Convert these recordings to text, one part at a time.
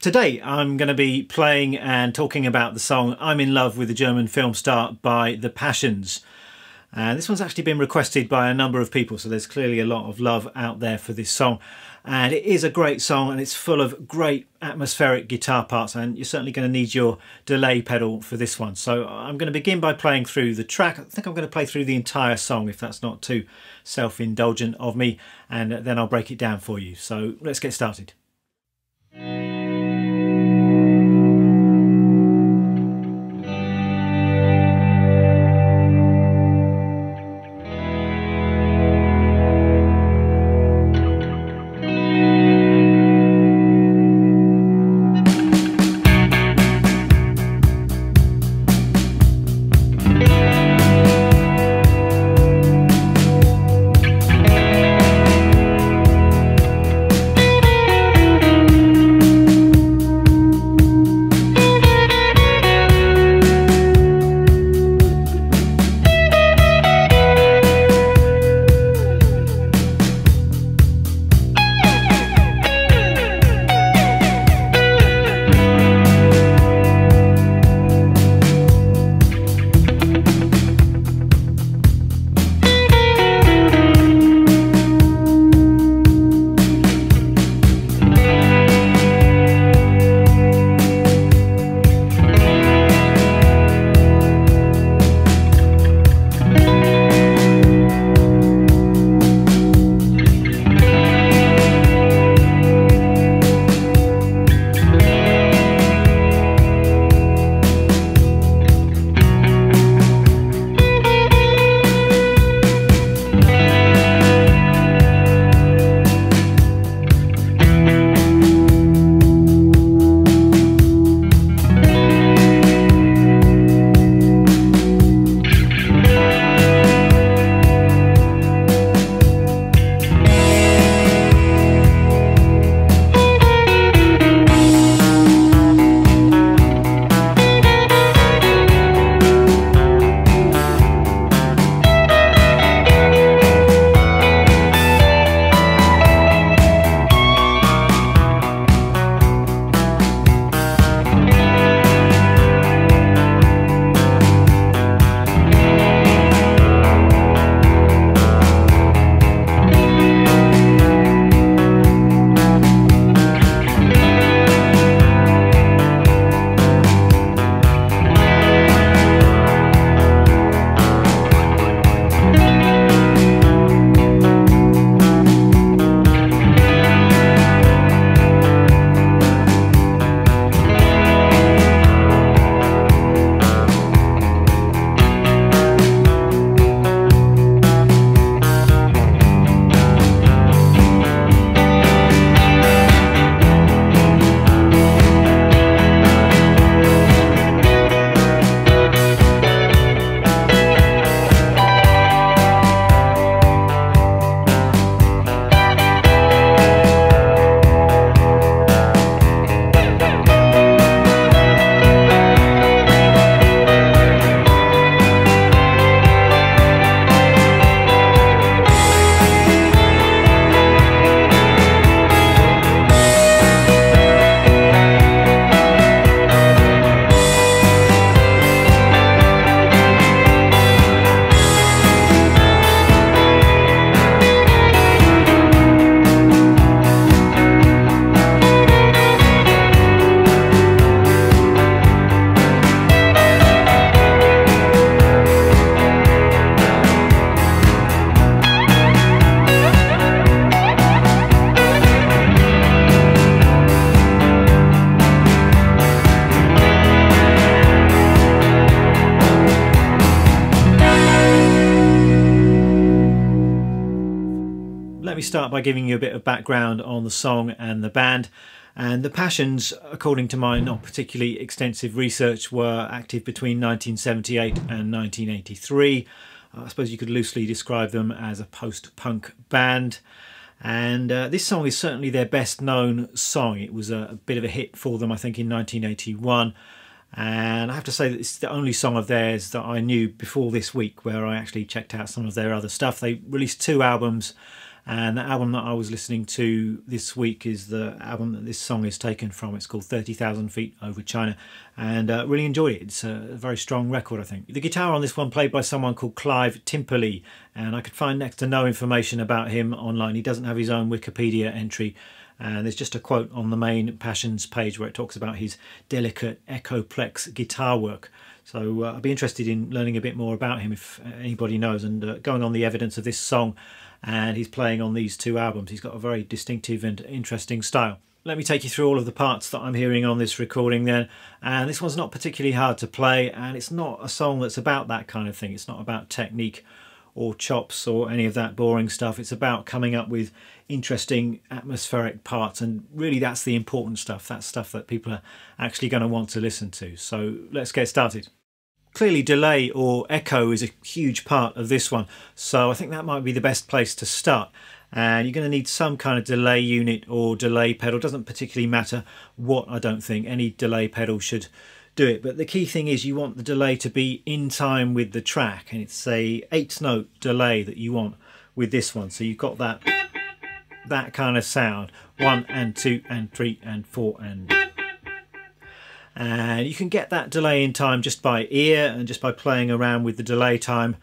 today I'm going to be playing and talking about the song I'm in Love with the German film star by The Passions. And this one's actually been requested by a number of people, so there's clearly a lot of love out there for this song. And it is a great song and it's full of great atmospheric guitar parts, and you're certainly going to need your delay pedal for this one. So I'm going to begin by playing through the track. I think I'm going to play through the entire song if that's not too self indulgent of me, and then I'll break it down for you. So let's get started. Start by giving you a bit of background on the song and the band. And the Passions, according to my not particularly extensive research, were active between 1978 and 1983. I suppose you could loosely describe them as a post punk band. And uh, this song is certainly their best known song. It was a, a, bit of a hit for them, I think, in 1981. And I have to say that it's the only song of theirs that I knew before this week where I actually checked out some of their other stuff. They released two albums And the album that I was listening to this week is the album that this song is taken from. It's called 30,000 Feet Over China and uh, really enjoyed it. It's a very strong record, I think. The guitar on this one played by someone called Clive Timperley and I could find next to no information about him online. He doesn't have his own Wikipedia entry and there's just a quote on the main Passions page where it talks about his delicate Echoplex guitar work. So uh, I'd be interested in learning a bit more about him if anybody knows and uh, going on the evidence of this song and he's playing on these two albums. He's got a very distinctive and interesting style. Let me take you through all of the parts that I'm hearing on this recording then. And this one's not particularly hard to play and it's not a song that's about that kind of thing. It's not about technique or chops or any of that boring stuff. It's about coming up with interesting atmospheric parts and really that's the important stuff. That's stuff that people are actually going to want to listen to. So let's get started. Clearly delay or echo is a huge part of this one, so I think that might be the best place to start. And you're going to need some kind of delay unit or delay pedal. Doesn't particularly matter what, I don't think. Any delay pedal should do it. But the key thing is you want the delay to be in time with the track. And it's a eight note delay that you want with this one. So you've got that, that kind of sound. One and two and three and four and and you can get that delay in time just by ear and just by playing around with the delay time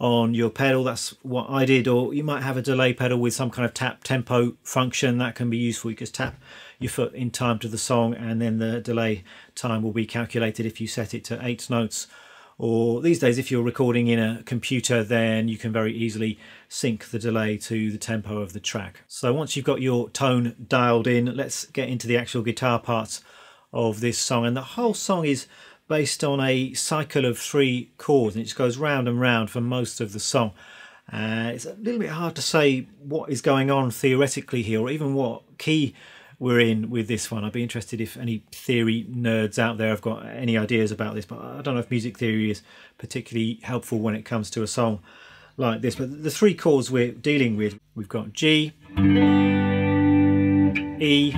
on your pedal. That's what I did. Or you might have a delay pedal with some kind of tap tempo function that can be useful. You just tap your foot in time to the song and then the delay time will be calculated if you set it to eight notes. Or these days if you're recording in a computer then you can very easily sync the delay to the tempo of the track. So once you've got your tone dialed in let's get into the actual guitar parts of this song. And the whole song is based on a cycle of three chords and it just goes round and round for most of the song. Uh, it's a little bit hard to say what is going on theoretically here or even what key we're in with this one. I'd be interested if any theory nerds out there have got any ideas about this, but I don't know if music theory is particularly helpful when it comes to a song like this. But the three chords we're dealing with, we've got G, E,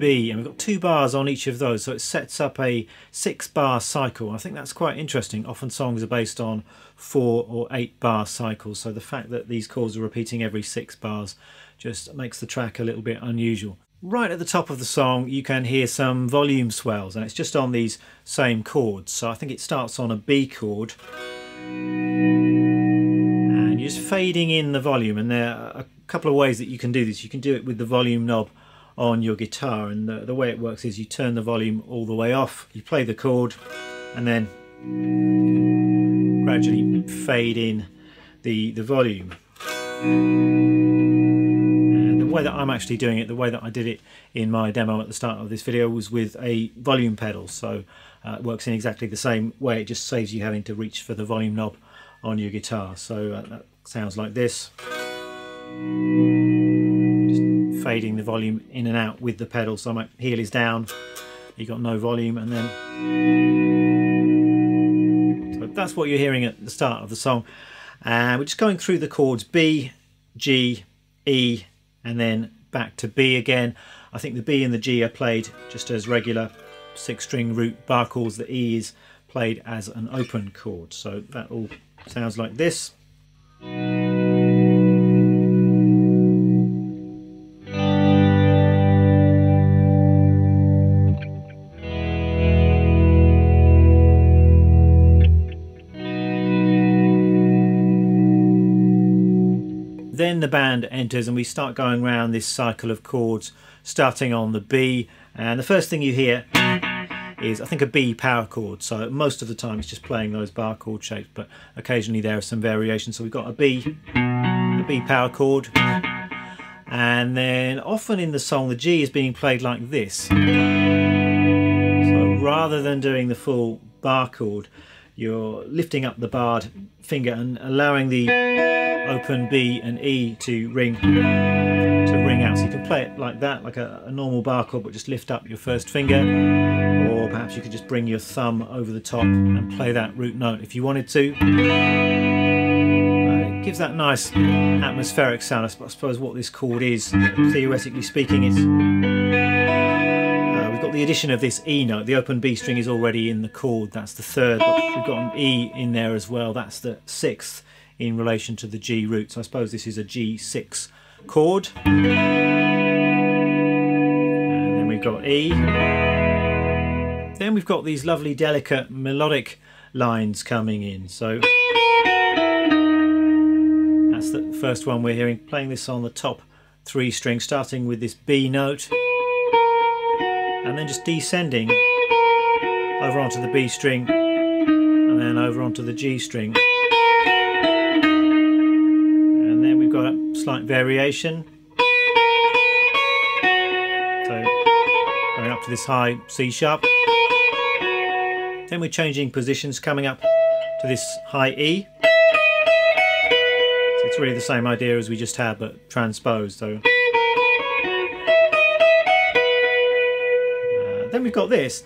B, and we've got two bars on each of those, so it sets up a six bar cycle. I think that's quite interesting. Often songs are based on four or eight bar cycles, so the fact that these chords are repeating every six bars just makes the track a little bit unusual. Right at the top of the song, you can hear some volume swells, and it's just on these same chords. So I think it starts on a B chord, and you're just fading in the volume, and there are couple of ways that you can do this. You can do it with the volume knob on your guitar and the, the way it works is you turn the volume all the way off you play the chord and then gradually fade in the the volume. And the way that I'm actually doing it the way that I did it in my demo at the start of this video was with a volume pedal. So uh, it works in exactly the same way. It just saves you having to reach for the volume knob on your guitar. So uh, that sounds like this fading the volume in and out with the pedal. So my heel is down, you got no volume, and then so that's what you're hearing at the start of the song. And we're just going through the chords B, G, E, and then back to B again. I think the B and the G are played just as regular six string root bar chords. The E is played as an open chord. So that all sounds like this. Then the band enters and we start going around this cycle of chords starting on the B. And the first thing you hear is I think a B power chord. So most of the time it's just playing those bar chord shapes but occasionally there are some variations. So we've got a B a B power chord. And then often in the song the G is being played like this. So rather than doing the full bar chord you're lifting up the barred finger and allowing the open B and E to ring to ring out. So you can play it like that, like a, a normal bar chord, but just lift up your first finger, or perhaps you could just bring your thumb over the top and play that root note if you wanted to. Uh, it gives that nice atmospheric sound. I suppose what this chord is, theoretically speaking, is got the addition of this E note. The open B string is already in the chord, that's the third, but we've got an E in there as well, that's the sixth in relation to the G root. So I suppose this is a G6 chord. And then we've got E. Then we've got these lovely delicate melodic lines coming in. So that's the first one we're hearing, playing this on the top three strings, starting with this B note and then just descending over onto the B string and then over onto the G string. And then we've got a slight variation. So going up to this high C sharp. Then we're changing positions, coming up to this high E. So it's really the same idea as we just had, but transposed. So then we've got this.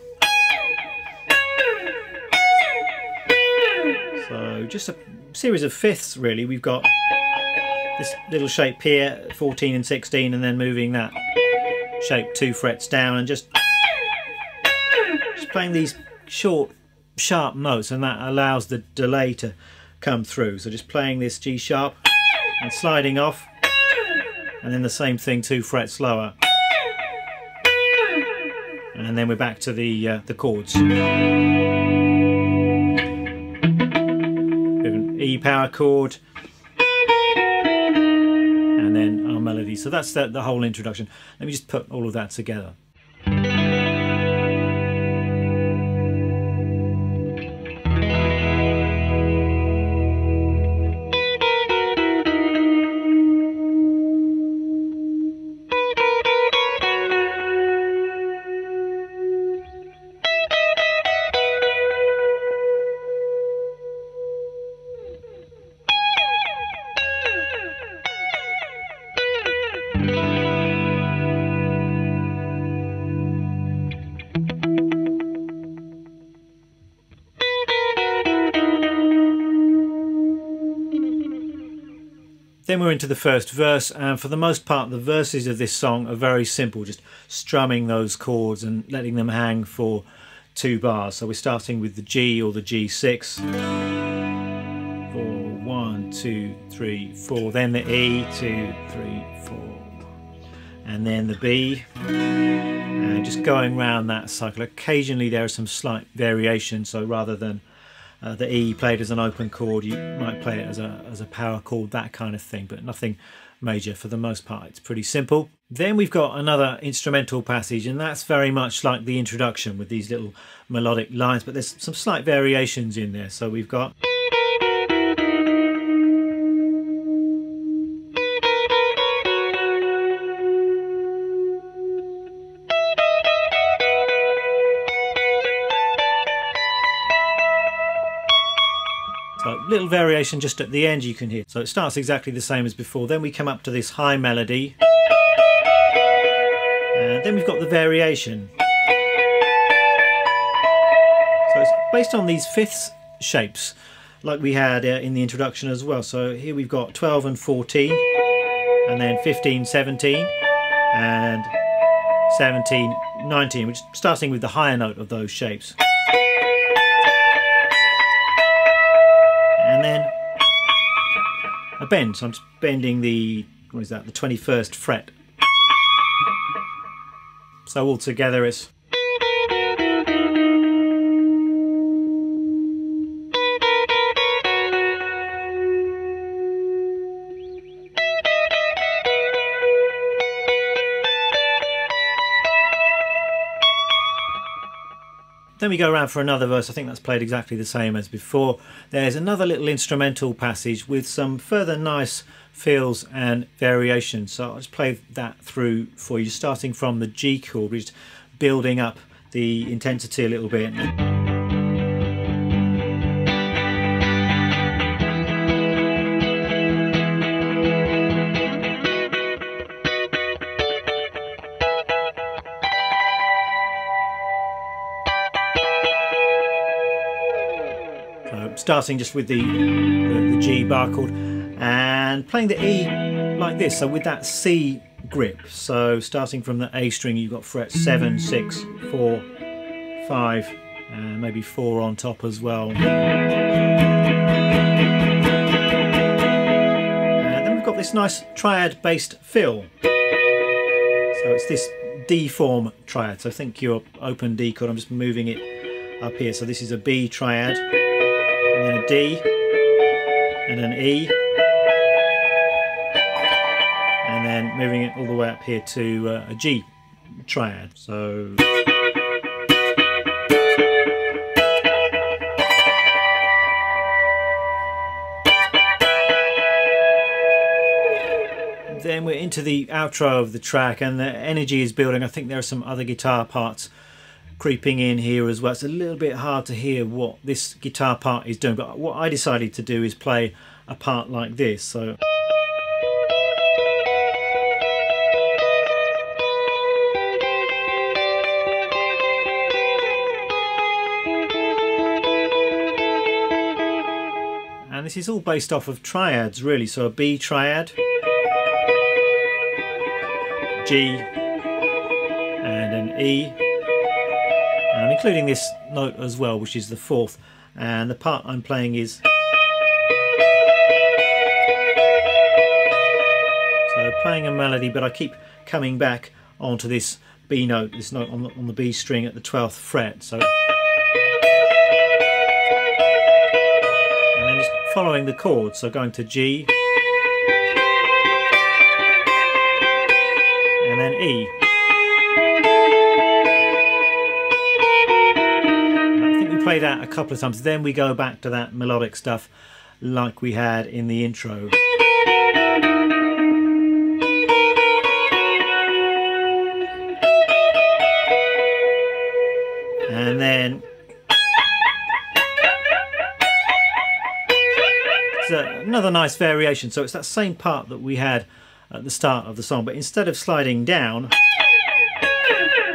So just a series of fifths really. We've got this little shape here, 14 and 16, and then moving that shape two frets down and just, just playing these short sharp notes and that allows the delay to come through. So just playing this G sharp and sliding off and then the same thing two frets lower and then we're back to the uh, the chords. E power chord and then our melody. So that's the, the whole introduction. Let me just put all of that together. We're into the first verse, and for the most part, the verses of this song are very simple, just strumming those chords and letting them hang for two bars. So we're starting with the G or the G6. Four, one, two, three, four. Then the E, two, three, four. And then the B. And just going round that cycle. Occasionally there are some slight variations, so rather than uh, the E played as an open chord, you might play it as a, as a power chord, that kind of thing, but nothing major for the most part. It's pretty simple. Then we've got another instrumental passage, and that's very much like the introduction with these little melodic lines, but there's some slight variations in there. So we've got little variation just at the end you can hear. So it starts exactly the same as before. Then we come up to this high melody. And then we've got the variation. So it's based on these fifths shapes like we had uh, in the introduction as well. So here we've got 12 and 14 and then 15, 17 and 17, 19, which starting with the higher note of those shapes. A bend. So I'm just bending the, what is that, the 21st fret. So all together it's we go around for another verse. I think that's played exactly the same as before. There's another little instrumental passage with some further nice fills and variations. So I'll just play that through for you, starting from the G chord, just building up the intensity a little bit. Starting just with the, the, the G bar chord and playing the E like this, so with that C grip. So starting from the A string, you've got fret 7, 6, 4, 5, and maybe 4 on top as well. And then we've got this nice triad based fill. So it's this D form triad. So I think your open D chord, I'm just moving it up here. So this is a B triad, and a D, and an E, and then moving it all the way up here to uh, a G triad. So. then we're into the outro of the track and the energy is building. I think there are some other guitar parts creeping in here as well. It's a little bit hard to hear what this guitar part is doing, but what I decided to do is play a part like this. So. And this is all based off of triads really, so a B triad, G and an E including this note as well which is the fourth and the part I'm playing is so playing a melody but I keep coming back onto this B note, this note on the, on the B string at the 12th fret so. And then just following the chords so going to G... And then think play that a couple of times, then we go back to that melodic stuff like we had in the intro. And then it's another nice variation. So it's that same part that we had at the start of the song, but instead of sliding down,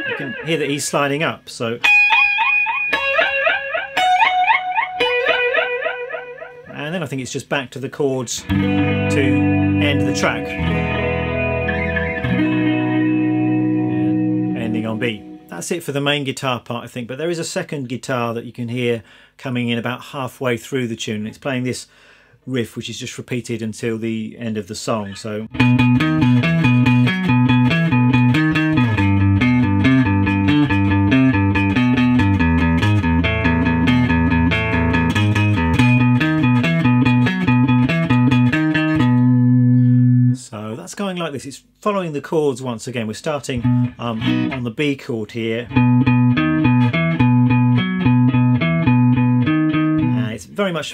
you can hear that he's sliding up. So. And then I think it's just back to the chords to end the track. ending on B. That's it for the main guitar part, I think, but there is a second guitar that you can hear coming in about halfway through the tune. And it's playing this riff which is just repeated until the end of the song so So like this. It's following the chords once again. We're starting um, on the B chord here. Uh, it's very much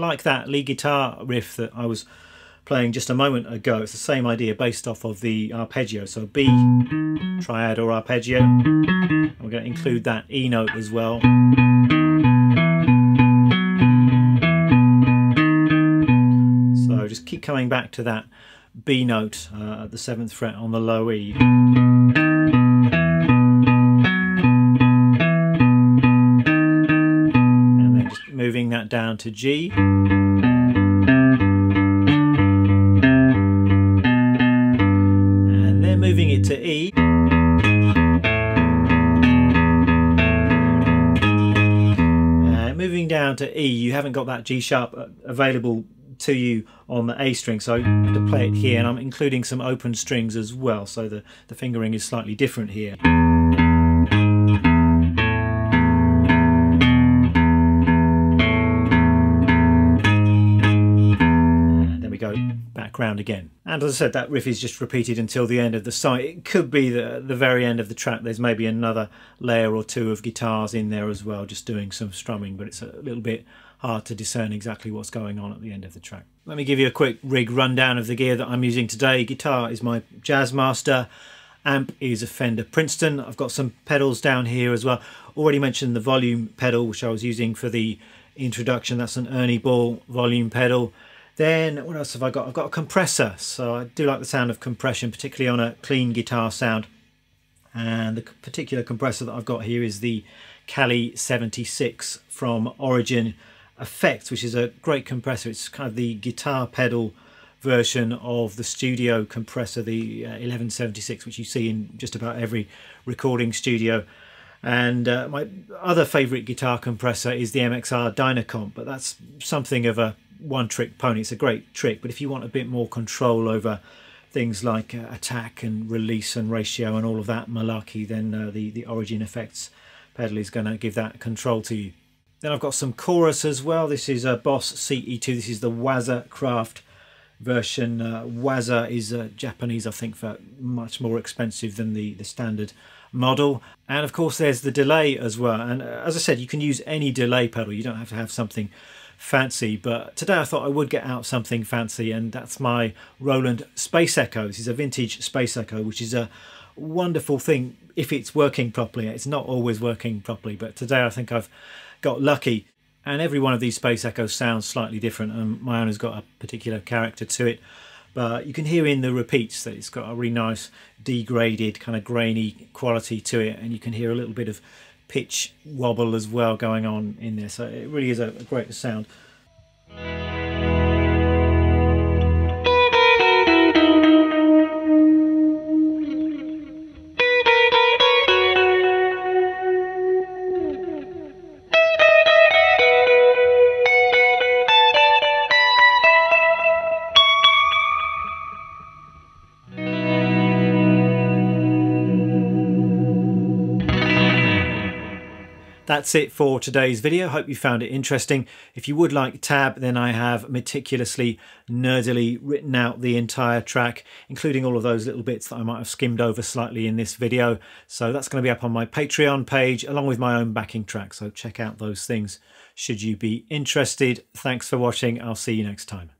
like that lead guitar riff that I was playing just a moment ago. It's the same idea based off of the arpeggio. So B, triad or arpeggio. we're going to include that E note as well. So just keep coming back to that B note uh, at the 7th fret on the low E. And then just moving that down to G. And then moving it to E. And moving down to E, you haven't got that G sharp uh, available to you on the A string so I have to play it here and I'm including some open strings as well so the, the fingering is slightly different here. And there we go background again. And as I said, that riff is just repeated until the end of the song. It could be the, the very end of the track. There's maybe another layer or two of guitars in there as well, just doing some strumming, but it's a little bit hard to discern exactly what's going on at the end of the track. Let me give you a quick rig rundown of the gear that I'm using today. Guitar is my Jazzmaster. Amp is a Fender Princeton. I've got some pedals down here as well. Already mentioned the volume pedal, which I was using for the introduction. That's an Ernie Ball volume pedal. Then what else have I got? I've got a compressor, so I do like the sound of compression, particularly on a clean guitar sound. And the particular compressor that I've got here is the Cali 76 from Origin Effects, which is a great compressor. It's kind of the guitar pedal version of the studio compressor, the uh, 1176, which you see in just about every recording studio. And uh, my other favourite guitar compressor is the MXR Dynacomp, but that's something of a one trick pony. It's a great trick, but if you want a bit more control over things like uh, attack and release and ratio and all of that malarkey, then uh, the, the Origin Effects pedal is going to give that control to you. Then I've got some chorus as well. This is a Boss CE2. This is the Waza Craft version. Uh, Waza is uh, Japanese, I think, for much more expensive than the, the standard model. And of course, there's the delay as well. And uh, as I said, you can use any delay pedal. You don't have to have something fancy. But today I thought I would get out something fancy, and that's my Roland Space Echo. This is a vintage Space Echo, which is a wonderful thing if it's working properly. It's not always working properly, but today I think I've got lucky. And every one of these Space Echoes sounds slightly different, and my own has got a particular character to it. But you can hear in the repeats that it's got a really nice degraded, kind of grainy quality to it, and you can hear a little bit of pitch wobble as well going on in there. So it really is a, great sound. That's it for today's video. Hope you found it interesting. If you would like tab, then I have meticulously, nerdily written out the entire track, including all of those little bits that I might have skimmed over slightly in this video. So that's going to be up on my Patreon page, along with my own backing track. So check out those things should you be interested. Thanks for watching. I'll see you next time.